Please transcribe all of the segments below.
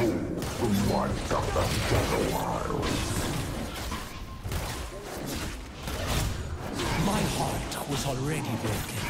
My heart was already broken.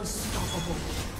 Unstoppable.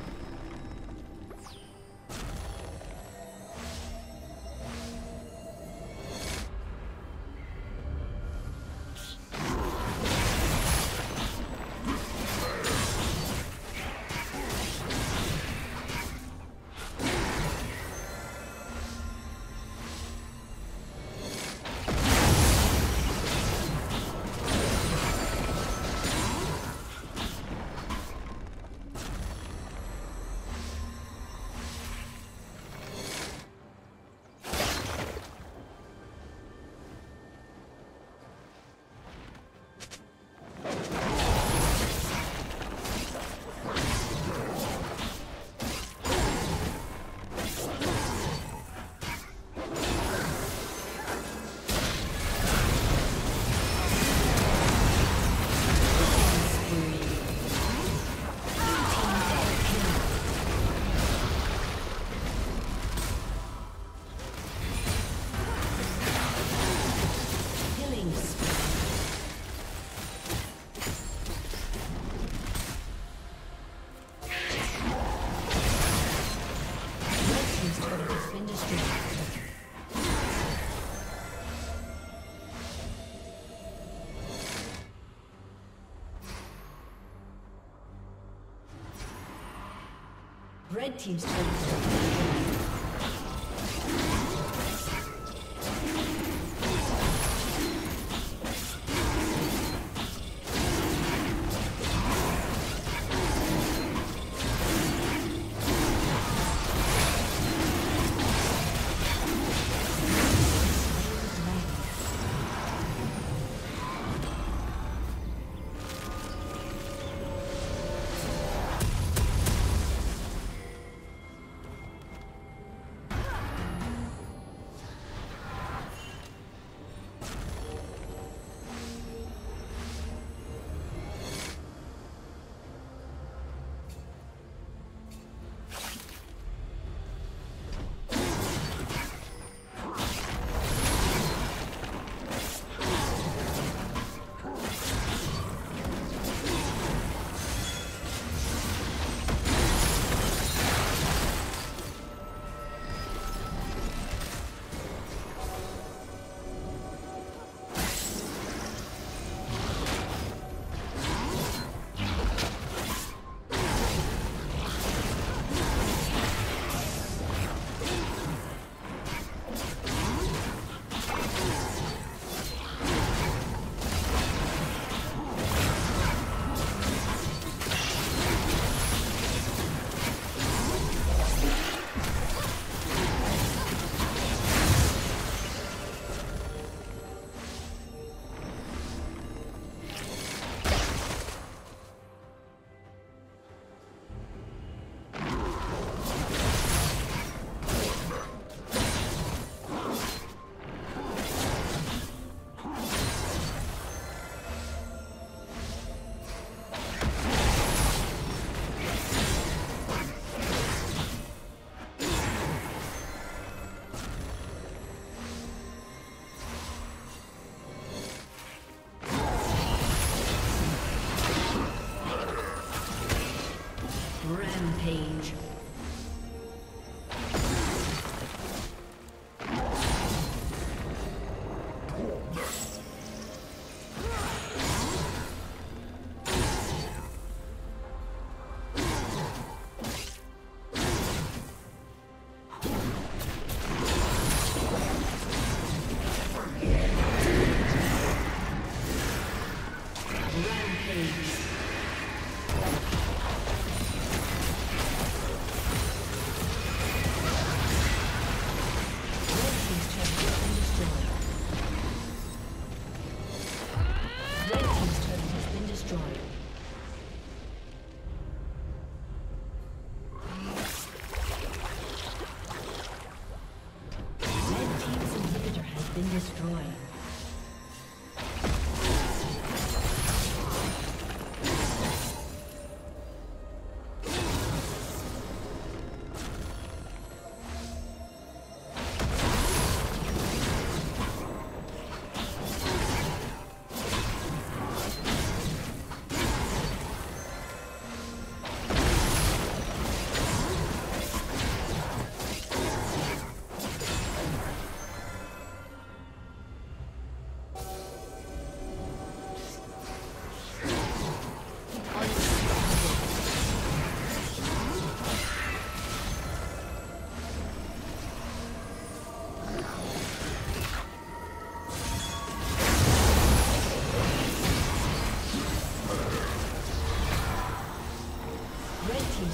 Red Team's turret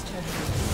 Team's turret